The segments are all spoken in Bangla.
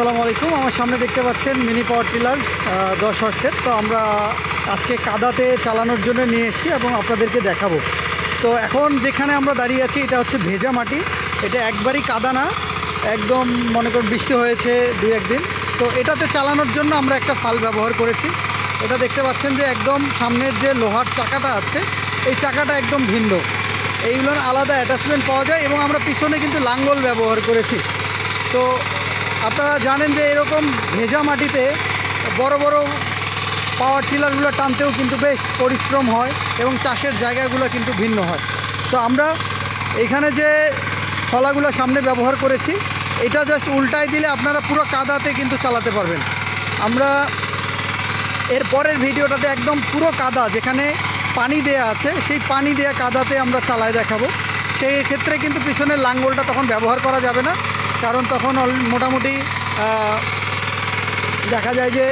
আসসালামু আলাইকুম। আমার সামনে দেখতে পাচ্ছেন মিনি পাওয়ার টিলার দশ হর্সের তো আমরা আজকে কাদাতে চালানোর জন্য নিয়ে এসেছি এবং আপনাদেরকে দেখাবো। তো এখন যেখানে আমরা দাঁড়িয়ে আছি, এটা হচ্ছে ভেজা মাটি। এটা একবারই কাদা না, একদম মনে করুন বৃষ্টি হয়েছে দু একদিন। তো এটাতে চালানোর জন্য আমরা একটা ফাল ব্যবহার করেছি। এটা দেখতে পাচ্ছেন যে একদম সামনের যে লোহার চাকাটা আছে, এই চাকাটা একদম ভিন্ন। এইগুলোর আলাদা অ্যাটাচমেন্ট পাওয়া যায় এবং আমরা পিছনে কিন্তু লাঙ্গল ব্যবহার করেছি। তো আপনারা জানেন যে এরকম ভেজা মাটিতে বড় বড় পাওয়ার টিলারগুলো টানতেও কিন্তু বেশ পরিশ্রম হয় এবং চাষের জায়গাগুলো কিন্তু ভিন্ন হয়। তো আমরা এখানে যে ফলাগুলো সামনে ব্যবহার করেছি, এটা জাস্ট উল্টায় দিলে আপনারা পুরো কাদাতে কিন্তু চালাতে পারবেন। আমরা এর পরের ভিডিওটাতে একদম পুরো কাদা যেখানে পানি দেয়া আছে, সেই পানি দেয়া কাদাতে আমরা চালায় দেখাবো। সেই ক্ষেত্রে কিন্তু পিছনের লাঙ্গলটা তখন ব্যবহার করা যাবে না। কারণ তখন মোটামুটি দেখা যায় যে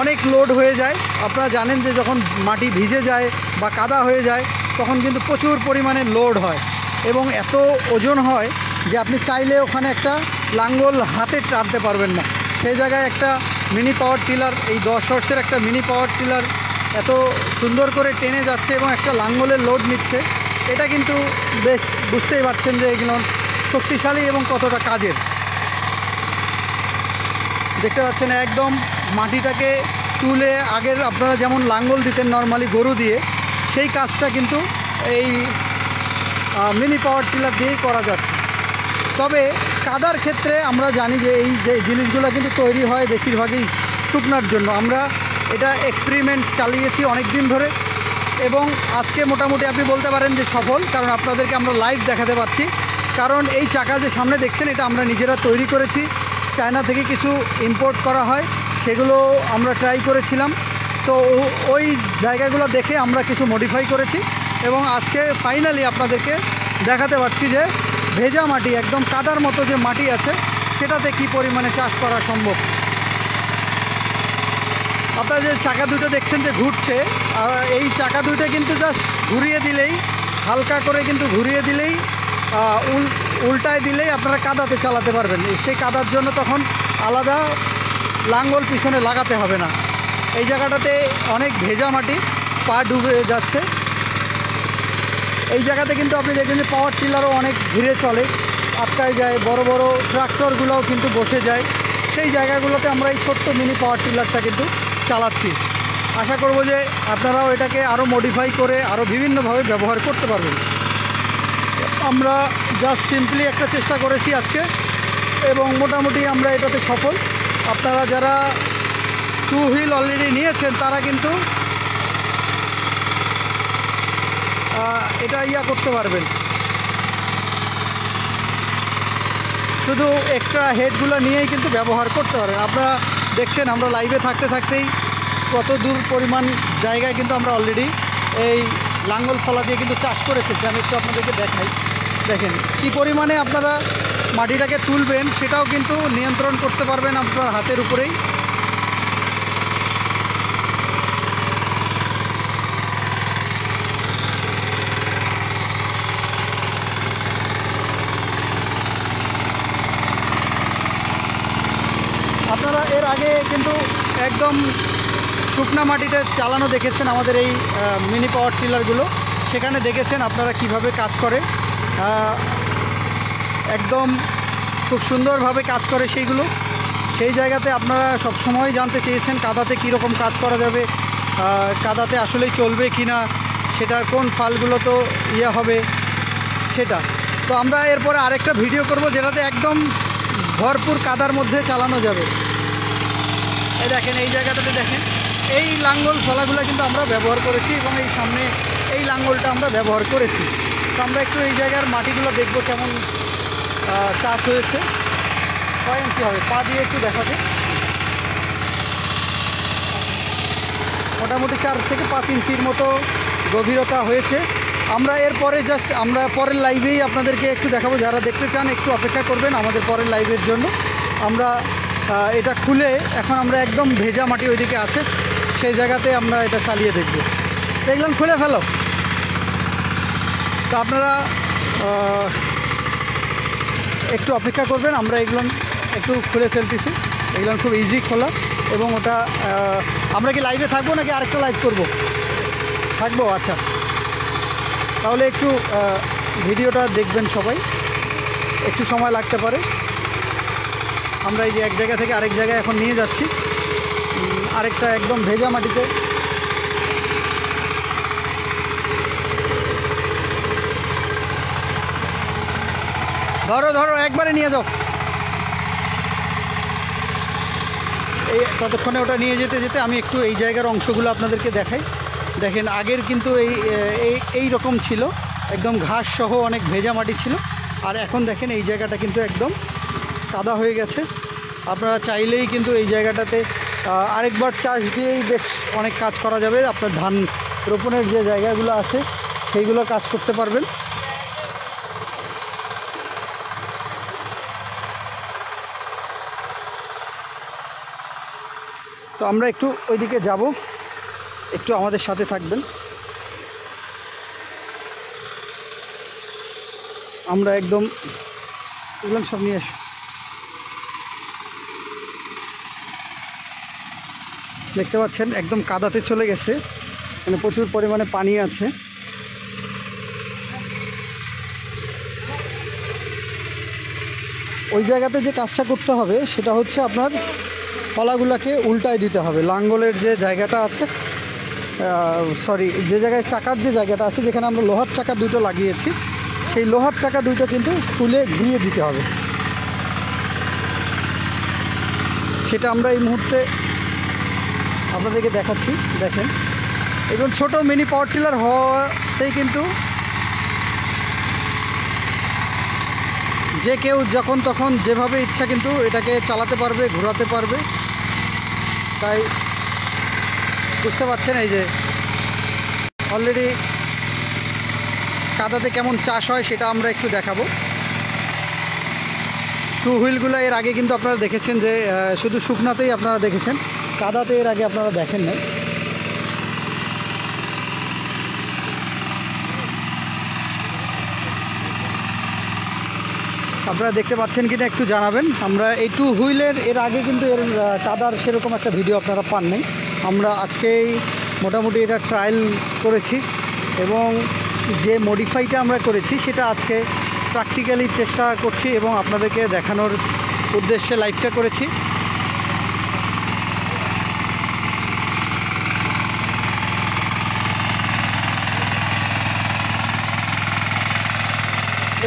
অনেক লোড হয়ে যায়। আপনারা জানেন যে যখন মাটি ভিজে যায় বা কাদা হয়ে যায়, তখন কিন্তু প্রচুর পরিমাণে লোড হয় এবং এত ওজন হয় যে আপনি চাইলে ওখানে একটা লাঙ্গল হাতে টানতে পারবেন না। সেই জায়গায় একটা মিনি পাওয়ার টিলার এই দশ হর্সের একটা মিনি পাওয়ার টিলার এত সুন্দর করে টেনে যাচ্ছে এবং একটা লাঙ্গলের লোড নিচ্ছে। এটা কিন্তু বেশ বুঝতেই পারছেন যে এগুলো শক্তিশালী এবং কতটা কাজের। দেখতে পাচ্ছেন একদম মাটিটাকে তুলে আগের আপনারা যেমন লাঙ্গল দিতেন নর্মালি গরু দিয়ে, সেই কাজটা কিন্তু এই মিনি পাওয়ার টিলার দিয়েই করা যাচ্ছে। তবে কাদার ক্ষেত্রে আমরা জানি যে এই যে জিনিসগুলো কিন্তু তৈরি হয় বেশিরভাগই শুকনার জন্য। আমরা এটা এক্সপেরিমেন্ট চালিয়েছি অনেক দিন ধরে এবং আজকে মোটামুটি আপনি বলতে পারেন যে সফল, কারণ আপনাদেরকে আমরা লাইভ দেখাতে পাচ্ছি কারণ এই চাকা যে সামনে দেখছেন, এটা আমরা নিজেরা তৈরি করেছি। চায়না থেকে কিছু ইম্পোর্ট করা হয়, সেগুলো আমরা ট্রাই করেছিলাম। তো ওই জায়গাগুলো দেখে আমরা কিছু মডিফাই করেছি এবং আজকে ফাইনালি আপনাদেরকে দেখাতে পারছি যে ভেজা মাটি, একদম কাদার মতো যে মাটি আছে, সেটাতে কি পরিমাণে চাষ করা সম্ভব। আপনারা যে চাকা দুটো দেখছেন যে ঘুরছে, আর এই চাকা দুটো কিন্তু জাস্ট ঘুরিয়ে দিলেই, হালকা করে কিন্তু ঘুরিয়ে দিলেই উল্টায় দিলেই আপনারা কাদাতে চালাতে পারবেন। সেই কাদার জন্য তখন আলাদা লাঙ্গল পিছনে লাগাতে হবে না। এই জায়গাটাতে অনেক ভেজা মাটি, পা ডুবে যাচ্ছে। এই জায়গাতে কিন্তু আপনি দেখবেন যে পাওয়ার টিলারও অনেক ঘিরে চলে। আটকায় যায়, বড় বড় ট্রাক্টরগুলোও কিন্তু বসে যায়। সেই জায়গাগুলোতে আমরা এই ছোট্ট মিনি পাওয়ার টিলারটা কিন্তু চালাচ্ছি। আশা করব যে আপনারাও এটাকে আরও মডিফাই করে আরও বিভিন্নভাবে ব্যবহার করতে পারবেন। আমরা জাস্ট সিম্পলি একটা চেষ্টা করেছি আজকে, এবং মোটামুটি আমরা এটাতে সফল। আপনারা যারা টু হুইল অলরেডি নিয়েছেন, তারা কিন্তু এটা ইয়া করতে পারবেন। শুধু এক্সট্রা হেডগুলো নিয়েই কিন্তু ব্যবহার করতে পারেন আপনারা দেখছেন, আমরা লাইভে থাকতে থাকতেই কত দূর পরিমাণ জায়গায় কিন্তু আমরা অলরেডি এই লাঙ্গল ফলা দিয়ে কিন্তু চাষ করে ফেলছি আমি একটু আপনাদেরকে দেখাই। দেখেন, কি পরিমাণে আপনারা মাটিটাকে তুলবেন সেটাও কিন্তু নিয়ন্ত্রণ করতে পারবেন আপনার হাতের উপরেই। আপনারা এর আগে কিন্তু একদম শুকনা মাটিতে চালানো দেখেছেন আমাদের এই মিনি পাওয়ার টিলারগুলো সেখানে দেখেছেন আপনারা কীভাবে কাজ করে। একদম খুব সুন্দরভাবে কাজ করে সেইগুলো। সেই জায়গাতে আপনারা সব সময় জানতে চেয়েছেন কাদাতে কীরকম কাজ করা যাবে কাদাতে আসলেই চলবে কি না সেটার কোন ফালগুলো তো ইয়ে হবে সেটা। তো আমরা এরপরে আরেকটা ভিডিও করব যেটাতে একদম ভরপুর কাদার মধ্যে চালানো যাবে। এই দেখেন, এই জায়গাটাতে দেখেন। এই লাঙ্গল ফলাগুলো কিন্তু আমরা ব্যবহার করেছি এবং এই সামনে এই লাঙ্গলটা আমরা ব্যবহার করেছি। তো আমরা একটু এই জায়গার মাটিগুলো দেখব কেমন চাষ হয়েছে। কয় ইঞ্চি হবে? পা দিয়ে একটু দেখাতে মোটামুটি চার থেকে পাঁচ ইঞ্চির মতো গভীরতা হয়েছে। আমরা এরপরে জাস্ট আমরা পরের লাইভেই আপনাদেরকে একটু দেখাবো। যারা দেখতে চান একটু অপেক্ষা করবেন আমাদের পরের লাইভের জন্য। আমরা এটা খুলে এখন আমরা একদম ভেজা মাটি ওইদিকে আছে। সেই জায়গাতে আমরা এটা চালিয়ে দেখব। দেখলাম খুলে ফেলো। তো আপনারা একটু অপেক্ষা করবেন, আমরা এগুলো একটু খুলে ফেলতেছি। এগুলো খুব ইজি খোলা এবং ওটা আমরা কি লাইভে থাকব নাকি আরেকটা লাইভ করব? থাকব? আচ্ছা। তাহলে একটু ভিডিওটা দেখবেন সবাই। একটু সময় লাগতে পারে। আমরা এই যে এক জায়গা থেকে আরেক জায়গায় এখন নিয়ে যাচ্ছি। আরেকটা একদম ভেজা মাটিতে। ধরো ধরো, একবারে নিয়ে যাও। এই ততক্ষণে ওটা নিয়ে যেতে যেতে আমি একটু এই জায়গার অংশগুলো আপনাদেরকে দেখাই। দেখেন, আগের কিন্তু এই এই রকম ছিল। একদম ঘাস সহ অনেক ভেজা মাটি ছিল। আর এখন দেখেন, এই জায়গাটা কিন্তু একদম কাদা হয়ে গেছে। আপনারা চাইলেই কিন্তু এই জায়গাটাতে আরেকবার চাষ দিয়েই বেশ অনেক কাজ করা যাবে। আপনার ধান রোপণের যে জায়গাগুলো আছে, সেইগুলো কাজ করতে পারবেন। তো আমরা একটু ওইদিকে যাব। একটু আমাদের সাথে থাকবেন। আমরা একদম, এগুলো সব নিয়ে আসো। দেখতে পাচ্ছেন, একদম কাদাতে চলে গেছে। মানে প্রচুর পরিমাণে পানি আছে। ওই জায়গাতে যে কাজটা করতে হবে, সেটা হচ্ছে আপনার ফলাগুলাকে উল্টায় দিতে হবে। লাঙ্গলের যে জায়গাটা আছে সরি যে জায়গায় চাকার যে জায়গাটা আছে, যেখানে আমরা লোহার চাকা দুটো লাগিয়েছি, সেই লোহার চাকা দুটো কিন্তু তুলে ঘুরিয়ে দিতে হবে। সেটা আমরা এই মুহূর্তে আপনাদেরকে দেখাচ্ছি, দেখেন। এবং ছোট মিনি পাওয়ার টিলার হওয়াতেই কিন্তু যে কেউ যখন তখন যেভাবে ইচ্ছা কিন্তু এটাকে চালাতে পারবে, ঘোরাতে পারবে। তাই বুঝতে পারছেন এই যে অলরেডি কাদাতে কেমন চাষ হয় সেটা আমরা একটু দেখাবো। টু হুইলগুলো এর আগে কিন্তু আপনারা দেখেছেন যে শুধু শুকনাতেই আপনারা দেখেছেন। কাদাতে এর আগে আপনারা দেখেন নাই। আপনারা দেখতে পাচ্ছেন কিনা একটু জানাবেন। আমরা এই টু হুইলের এর আগে কিন্তু এর কাদার সেরকম একটা ভিডিও আপনারা পান নাই। আমরা আজকেই মোটামুটি এটা ট্রায়াল করেছি এবং যে মডিফাইটা আমরা করেছি সেটা আজকে প্র্যাকটিক্যালি চেষ্টা করছি এবং আপনাদেরকে দেখানোর উদ্দেশ্যে লাইভটা করেছি।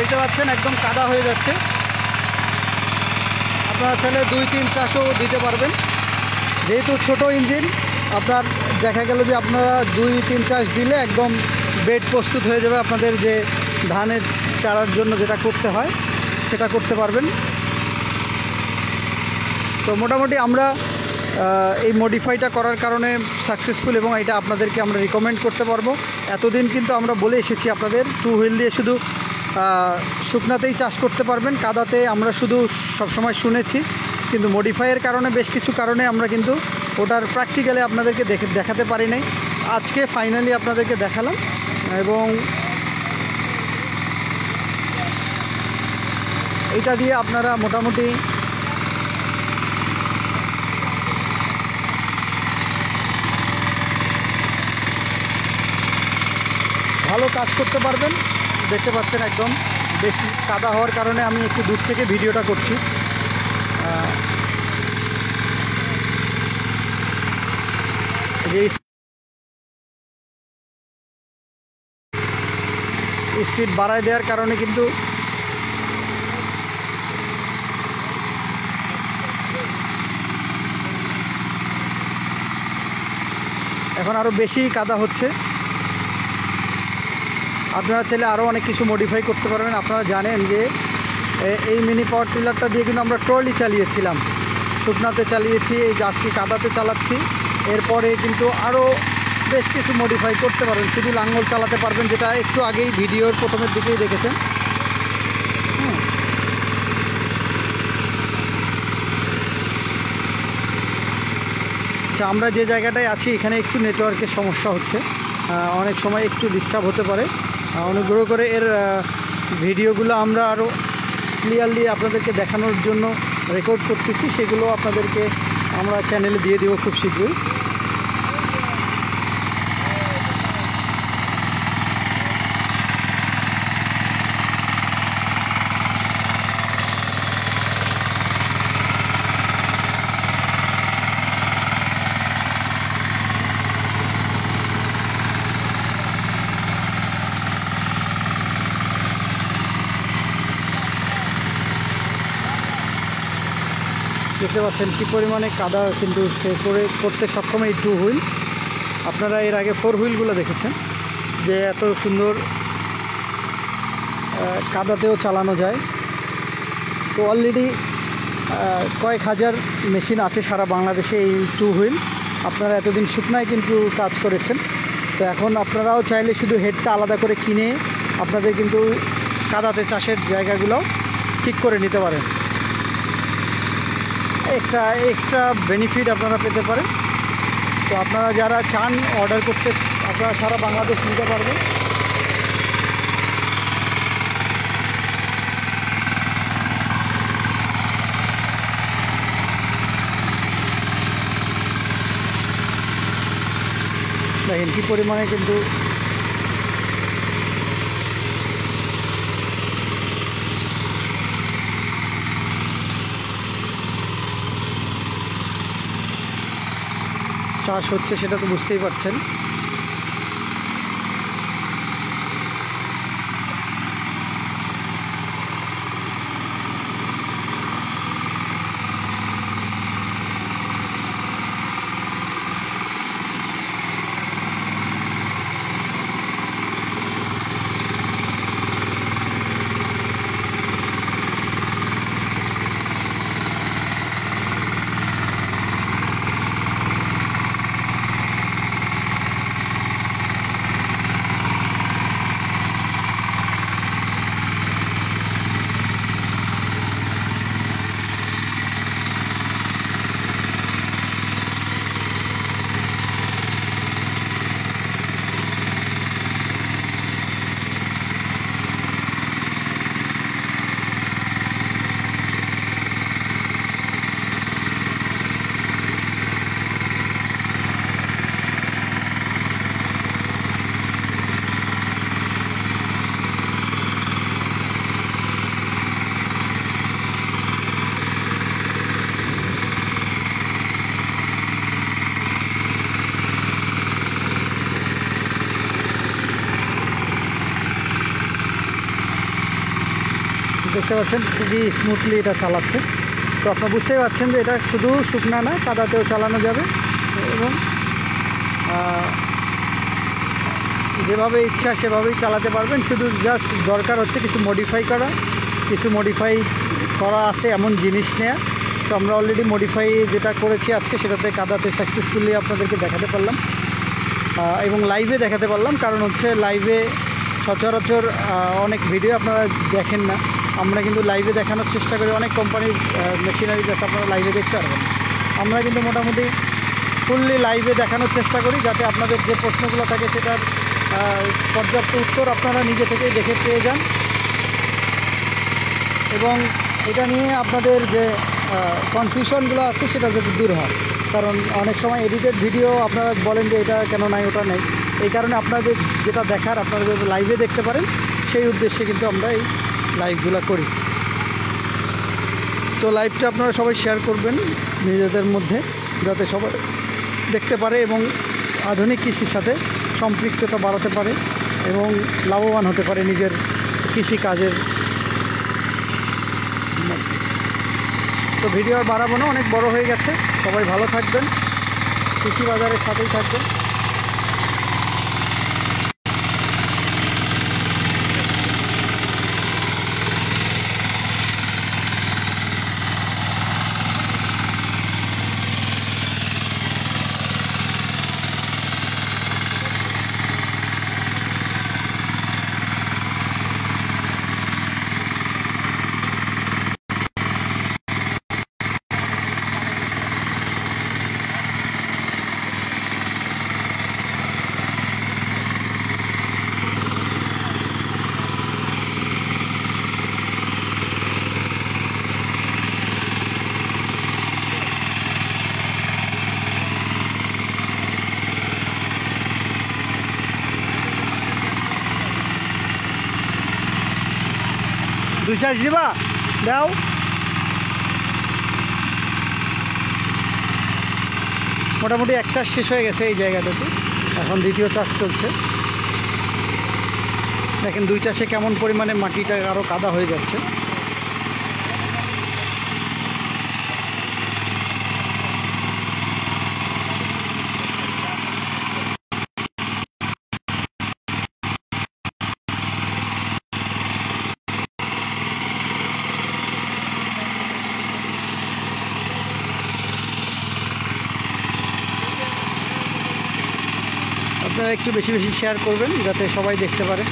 দেখতে পাচ্ছেন, একদম কাদা হয়ে যাচ্ছে। আপনারা চাইলে দুই, তিন চাষও দিতে পারবেন। যেহেতু ছোট ইঞ্জিন, আপনার দেখা গেল যে আপনারা দুই, তিন চাষ দিলে একদম বেড প্রস্তুত হয়ে যাবে আপনাদের যে ধানের চারার জন্য যেটা করতে হয়, সেটা করতে পারবেন। তো মোটামুটি আমরা এই মডিফাইটা করার কারণে সাকসেসফুল এবং এটা আপনাদেরকে আমরা রিকমেন্ড করতে পারব। এতদিন কিন্তু আমরা বলে এসেছি আপনাদের টু হুইল দিয়ে শুধু শুকনাতেই চাষ করতে পারবেন, কাদাতে আমরা শুধু সবসময় শুনেছি, কিন্তু মডিফাইয়ের কারণে, বেশ কিছু কারণে আমরা কিন্তু ওটার প্র্যাকটিক্যালি আপনাদেরকে দেখে, দেখাতে পারি নাই। আজকে ফাইনালি আপনাদেরকে দেখালাম এবং এইটা দিয়ে আপনারা মোটামুটি ভালো কাজ করতে পারবেন। দেখতে পাচ্ছেন একদম বেশি কাদা হওয়ার কারণে আমি একটু দূর থেকে ভিডিওটা করছি। স্পিড বাড়ায় দেওয়ার কারণে কিন্তু এখন আরও বেশি কাদা হচ্ছে। আপনারা চাইলে আরও অনেক কিছু মডিফাই করতে পারবেন। আপনারা জানেন যে এই মিনি পাওয়ার টিলারটা দিয়ে কিন্তু আমরা ট্রলি চালিয়েছিলাম। শুকনাতে চালিয়েছি, এই আজকে কাদাতে চালাচ্ছি। এরপরে কিন্তু আরও বেশ কিছু মডিফাই করতে পারবেন। শুধু লাঙ্গল চালাতে পারবেন, যেটা একটু আগেই ভিডিওর প্রথমের দিকেই দেখেছেন। আচ্ছা আমরা যে জায়গাটায় আছি, এখানে একটু নেটওয়ার্কের সমস্যা হচ্ছে। অনেক সময় একটু ডিস্টার্ব হতে পারে। অনুগ্রহ করে এর ভিডিওগুলো আমরা আরও ক্লিয়ারলি আপনাদেরকে দেখানোর জন্য রেকর্ড করতেছি, সেগুলো আপনাদেরকে আমরা চ্যানেলে দিয়ে দেবো খুব শীঘ্রই। দেখতে পাচ্ছেন কী পরিমাণে কাদা কিন্তু সে করে করতে সক্ষম এই টু হুইল আপনারা এর আগে ফোর হুইলগুলো দেখেছেন, যে এত সুন্দর কাদাতেও চালানো যায়। তো অলরেডি কয়েক হাজার মেশিন আছে সারা বাংলাদেশে এই টু হুইল আপনারা এতদিন শুকনায় কিন্তু কাজ করেছেন। তো এখন আপনারাও চাইলে শুধু হেডটা আলাদা করে কিনে আপনাদের কিন্তু কাদাতে চাষের জায়গাগুলো ঠিক করে নিতে পারেন। একটা এক্সট্রা বেনিফিট আপনারা পেতে পারেন। তো আপনারা যারা চান অর্ডার করতে, আপনারা সারা বাংলাদেশ নিতে পারবেন। দেখেন কী পরিমাণে কিন্তু চাষ হচ্ছে সেটা তো বুঝতেই পারছেন। দেখতে পাচ্ছেন, খুবই স্মুথলি এটা চালাচ্ছে। তো আপনারা বুঝতেই পারছেন যে এটা শুধু শুকনা না, কাদাতেও চালানো যাবে। এবং যেভাবে ইচ্ছা সেভাবেই চালাতে পারবেন। শুধু জাস্ট দরকার হচ্ছে কিছু মডিফাই করা। কিছু মডিফাই করা আছে এমন জিনিস নেয়া। তো আমরা অলরেডি মডিফাই যেটা করেছি আজকে, সেটাতে কাদাতে সাকসেসফুলি আপনাদেরকে দেখাতে পারলাম। এবং লাইভে দেখাতে পারলাম। কারণ হচ্ছে লাইভে সচরাচর অনেক ভিডিও আপনারা দেখেন না। আমরা কিন্তু লাইভে দেখানোর চেষ্টা করি। অনেক কোম্পানির মেশিনারি যাতে আপনারা লাইভে দেখতে পারবেন। আমরা কিন্তু মোটামুটি ফুললি লাইভে দেখানোর চেষ্টা করি, যাতে আপনাদের যে প্রশ্নগুলো থাকে সেটার পর্যাপ্ত উত্তর আপনারা নিজে থেকেই দেখে পেয়ে যান। এবং এটা নিয়ে আপনাদের যে কনফিউশনগুলো আছে, সেটা যাতে দূর হয়। কারণ অনেক সময় এডিটেড ভিডিও আপনারা বলেন যে এটা কেন নাই, ওটা নেই। এই কারণে আপনাদের যেটা দেখার, আপনারা লাইভে দেখতে পারেন, সেই উদ্দেশ্যে কিন্তু আমরা এই লাইভগুলো করি। তো লাইভটা আপনারা সবাই শেয়ার করবেন নিজেদের মধ্যে, যাতে সবাই দেখতে পারে এবং আধুনিক কৃষির সাথে সম্পৃক্ততা বাড়াতে পারে এবং লাভবান হতে পারে নিজের কৃষি কাজের। তো ভিডিও আর বাড়াবো না, অনেক বড় হয়ে গেছে। সবাই ভালো থাকবেন কৃষি বাজারের সাথেই থাকবেন। চাষ দিবা? দাও। মোটামুটি এক চাষ শেষ হয়ে গেছে এই জায়গাটাতে। এখন দ্বিতীয় চাষ চলছে। দেখেন দুই চাষে কেমন পরিমাণে মাটিটা আরও কাদা হয়ে যাচ্ছে আপনারা একটু বেশি বেশি শেয়ার করবেন যাতে সবাই দেখতে পারে।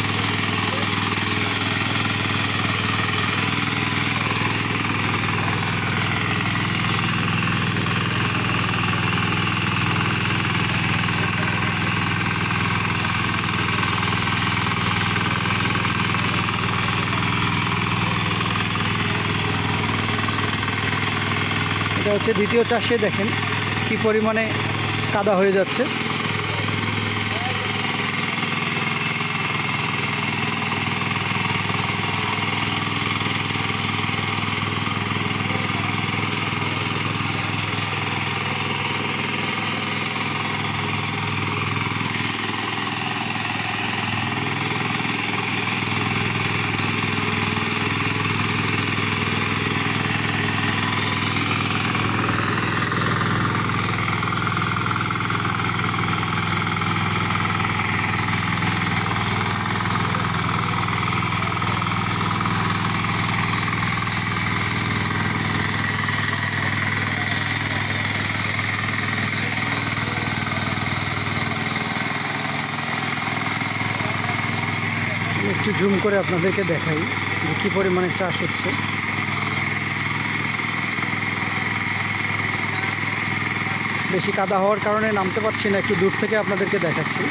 এটা হচ্ছে দ্বিতীয় চাষে দেখেন কি পরিমাণে কাদা হয়ে যাচ্ছে একটু জুম করে আপনাদেরকে দেখাই যে কী পরিমাণে চাষ হচ্ছে। বেশি কাদা হওয়ার কারণে নামতে পারছি না, একটু দূর থেকে আপনাদেরকে দেখাচ্ছি।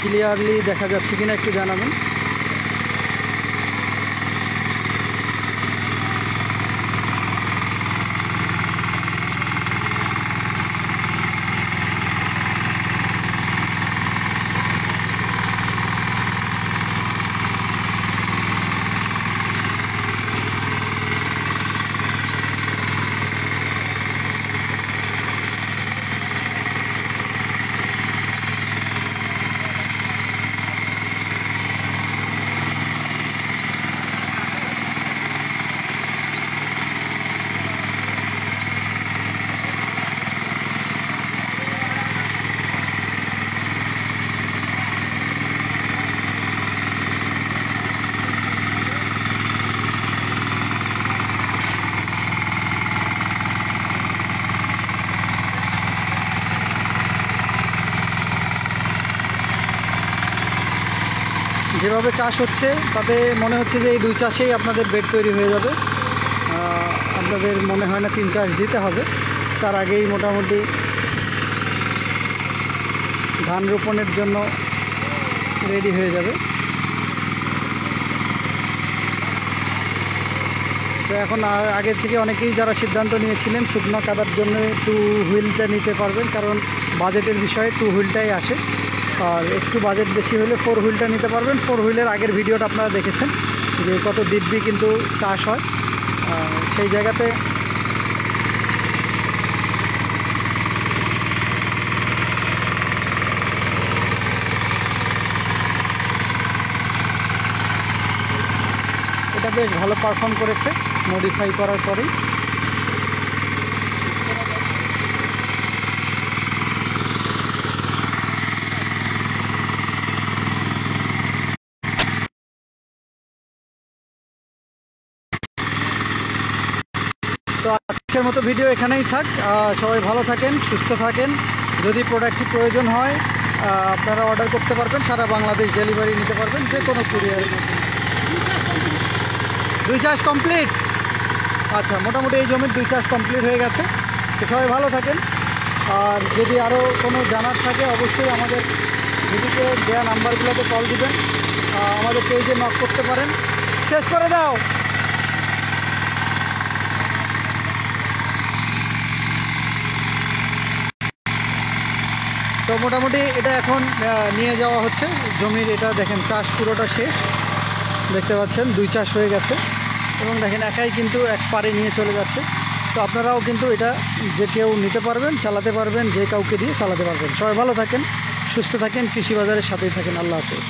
ক্লিয়ারলি দেখা যাচ্ছে কিনা একটু জানাবেন। যেভাবে চাষ হচ্ছে, তাতে মনে হচ্ছে যে এই দুই চাষেই আপনাদের বেড তৈরি হয়ে যাবে। আপনাদের মনে হয় না তিন চাষ দিতে হবে। তার আগেই মোটামুটি ধান রোপণের জন্য রেডি হয়ে যাবে। তো এখন আ- আগের থেকে অনেকেই যারা সিদ্ধান্ত নিয়েছিলেন শুকনো কাদার জন্য টু হুইলটা নিতে পারবেন, কারণ বাজেটের বিষয়ে টু হুইলটাই আসে। আর একটু বাজেট বেশি হলে ফোর হুইলটা নিতে পারবেন। ফোর হুইলের আগের ভিডিওটা আপনারা দেখেছেন যে কত দিব্যি কিন্তু চাষ হয়। সেই জায়গাতে এটা বেশ ভালো পারফর্ম করেছে। মডিফাই করার পরেই। তো আজকের মতো ভিডিও এখানেই থাক। সবাই ভালো থাকেন, সুস্থ থাকেন। যদি প্রোডাক্টটি প্রয়োজন হয় আপনারা অর্ডার করতে পারবেন, সারা বাংলাদেশ ডেলিভারি নিতে পারবেন, যে কোনো কুরিয়ার দুই চাষ কমপ্লিট আচ্ছা মোটামুটি এই জমির দুই চাষ কমপ্লিট হয়ে গেছে। তো সবাই ভালো থাকেন। আর যদি আরও কোনো জানার থাকে, অবশ্যই আমাদের ভিডিওতে দেওয়া নাম্বারগুলোতে কল দিবেন। আমাদের পেজে নক করতে পারেন। শেষ করে দাও! মোটামুটি এটা এখন নিয়ে যাওয়া হচ্ছে। জমির এটা দেখেন, চাষ পুরোটা শেষ। দেখতে পাচ্ছেন, দুই চাষ হয়ে গেছে। এবং দেখেন, একাই কিন্তু এক পারে নিয়ে চলে যাচ্ছে। তো আপনারাও কিন্তু এটা যে কেউ নিতে পারবেন, চালাতে পারবেন, যে কাউকে দিয়ে চালাতে পারবেন। সবাই ভালো থাকেন, সুস্থ থাকেন কৃষি বাজারের সাথেই থাকেন। আল্লাহ হাফেজ।